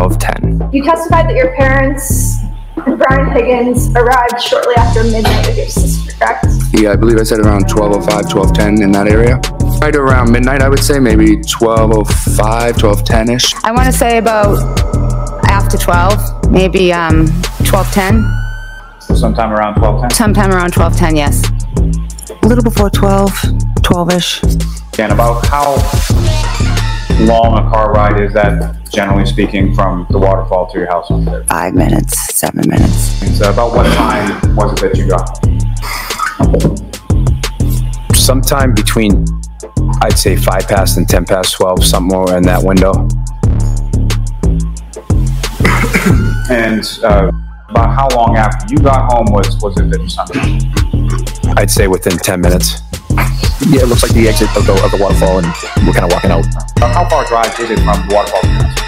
12:10. You testified that your parents Brian Higgins arrived shortly after midnight with your sister, correct? Yeah, I believe I said around 12:05, 12:10 in that area. Right around midnight, I would say, maybe 12:05, 12:10 ish. I want to say about after 12, maybe um, 12:10, So sometime around 12:10. sometime around 12:10. Yes. A little before 12, 12-ish. And about how long a car ride is that, generally speaking, from the waterfall to your house? Five minutes, seven minutes. And so about what time was it that you got? sometime between, I'd say five past and 10 past 12, somewhere in that window. And uh, about how long after you got home was, was it that you signed? I'd say within 10 minutes. Yeah, it looks like the exit of the, of the waterfall, and we're kind of walking out. How far drive is it from the waterfall to your house?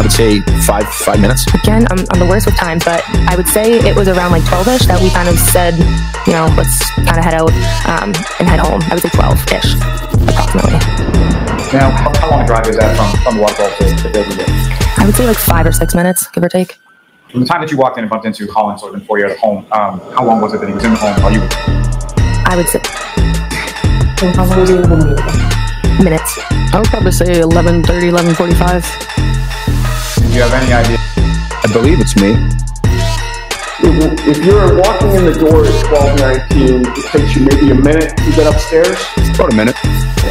I would say five five minutes. Again, I'm, I'm the worst with time, but I would say it was around like 12ish that we kind of said, you know, let's kind of head out um, and head home. I would say 12ish, approximately. Now, how how long a drive is that from, from the waterfall to, to Bellevue? I would say like five or six minutes, give or take. From the time that you walked in and bumped into Colin sort of before you were at home, um, how long was it that he was in the home while you were? I would say minutes. I would probably say 11:30, 11:45. Do you have any idea? I believe it's me. If if you're walking in the door at twelve nineteen, it takes you maybe a minute to get upstairs, About a minute.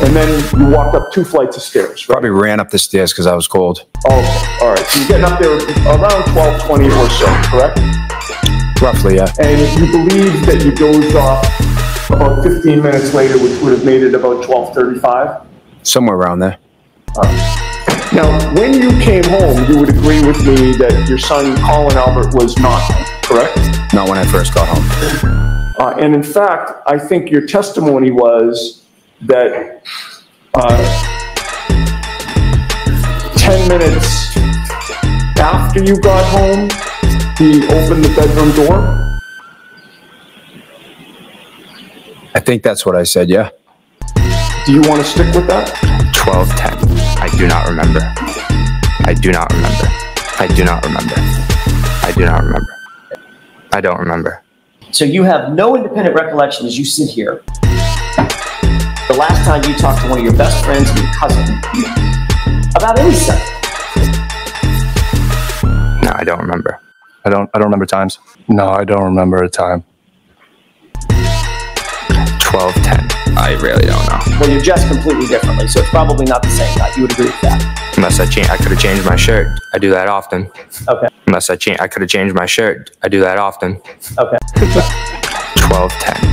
and then you walk up two flights of stairs, right? Probably ran up the stairs because I was cold. Oh, all right, so you're getting up there around twelve twenty or so, correct? Roughly, yeah. And you believe that you dozed off about fifteen minutes later, which would have made it about twelve thirty-five? Somewhere around there. Now, when you came home, you would agree with me that your son Colin Albert was not correct? Not when I first got home. Uh, and in fact, I think your testimony was that uh, 10 minutes after you got home, he opened the bedroom door. I think that's what I said, yeah. Do you want to stick with that? 12:10. I do not remember. I do not remember. I do not remember. I do not remember. I don't remember. So you have no independent recollection as you sit here. The last time you talked to one of your best friends and your cousin about any subject. No, I don't remember. I don't I don't remember times. No, I don't remember a time. 12:10. I really don't know. Well, you're dressed completely differently, so it's probably not the same guy. You would agree with that. Unless I change, I could have changed my shirt. I do that often. Okay. Unless I change, I could have changed my shirt. I do that often. Okay. 12:10.